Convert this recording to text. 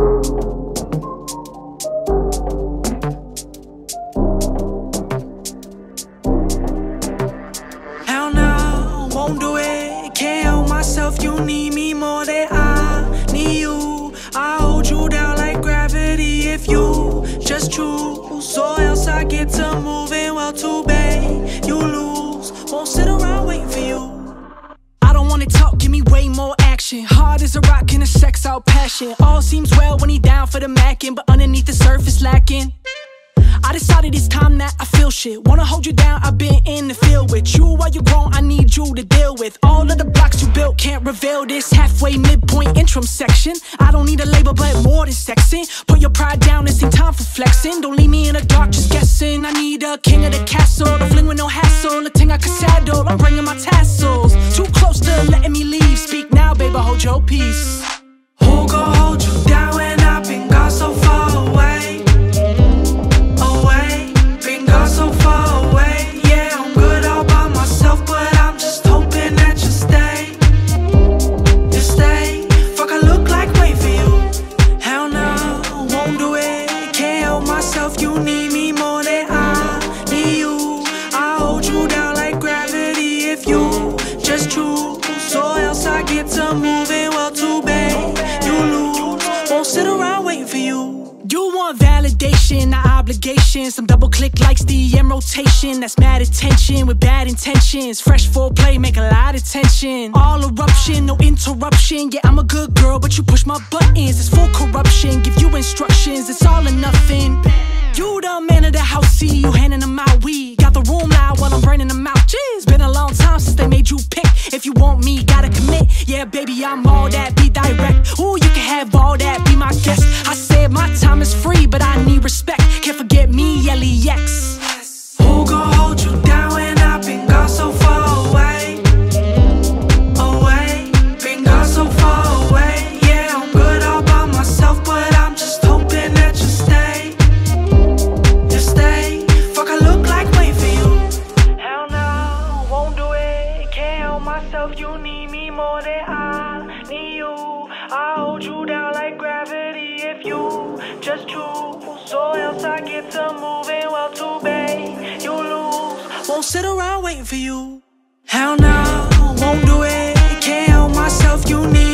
Hell no, won't do it. Can't help myself, you need me more than I need you. I hold you down like gravity if you just choose. Or else I get to moving, well, too bad action. Hard as a rock and a sex out passion. All seems well when he down for the macking, but underneath the surface lacking. I decided it's time that I feel shit. Wanna hold you down, I've been in the field with you. While you grown, I need you to deal with. All of the blocks you built can't reveal this halfway midpoint interim section. I don't need a label, but more than sexing. Put your pride down, this ain't time for flexing. Don't leave me in the dark, just guessing. I need a king of the castle, to fling with no hassle. A thing I can saddle, I'm bringing my tassels. Hold your peace. Who gon' hold you down when I've been gone so far away? away. Been gone so far away. Yeah, I'm good all by myself, but I'm just hoping that you stay. You stay. Fuck, I look like wait for you. Hell no, won't do it. Can't help myself. You need me more than I need you. I hold you down Get to moving. Well, too bad you lose. Won't sit around waiting for you. You want validation, not obligation. Some double click likes DM rotation. That's mad attention with bad intentions. Fresh foreplay, make a lot of tension. All eruption, no interruption. Yeah, I'm a good girl, but you push my buttons. It's full corruption. Give you instructions, it's all or nothing. You the man of the house, see you handing them out. We got the room loud while I'm burning them out. Jeez, been a long time since they made you pick. If you want me. Yeah, baby, I'm all that. Be direct. Ooh, you can have all that. yourself, you need me more than I need you. I hold you down like gravity if you just choose. So else I get to moving, well, too bad you lose. Won't sit around waiting for you. Hell no, won't do it. Can't help myself, you need